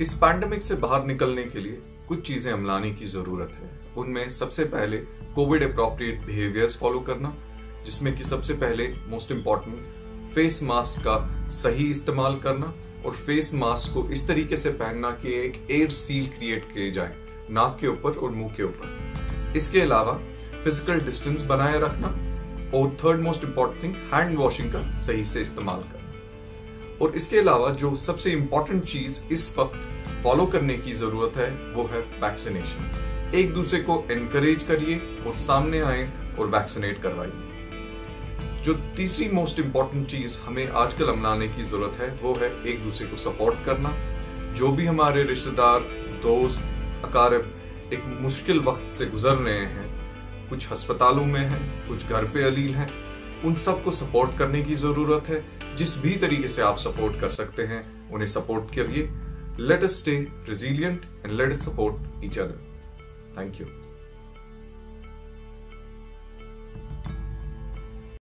इस पैंडमिक से बाहर निकलने के लिए कुछ चीज़ें अमलाने की ज़रूरत है। उनमें सबसे पहले कोविड अप्रोप्रिएट बिहेवियर्स फॉलो करना, जिसमें कि सबसे पहले मोस्ट इंपॉर्टेंट फेस मास्क का सही इस्तेमाल करना और फेस मास्क को इस तरीके से पहनना कि एक एयर सील क्रिएट किए जाए, नाक के ऊपर और मुँह के ऊपर। इसके अलावा फ़िज़िकल डिस्टेंस बनाए रखना और third most important thing hand washing का सही से इस्तेमाल करना। और इसके अलावा जो सबसे इम्पोर्टेंट चीज़ इस वक्त फॉलो करने की ज़रूरत है, वो है वैक्सीनेशन एक दूसरे को एनकरेज करिए और सामने आए और वैक्सीनेट करवाइए. जो तीसरी मोस्ट इंपॉर्टेंट चीज़ हमें आजकल अपनाने की ज़रूरत है, वो है एक दूसरे को सपोर्ट करना. जो भी हमारे रिश्तेदार, दोस्त अकारब एक मुश्किल वक्त से गुजर रहे हैं, कुछ अस्पतालों में हैं, कुछ घर पे अलील हैं, उन सबको सपोर्ट करने की ज़रूरत है. जिस भी तरीके से आप सपोर्ट कर सकते हैं, उन्हें सपोर्ट करिए। Let us stay resilient and let us support each other thank you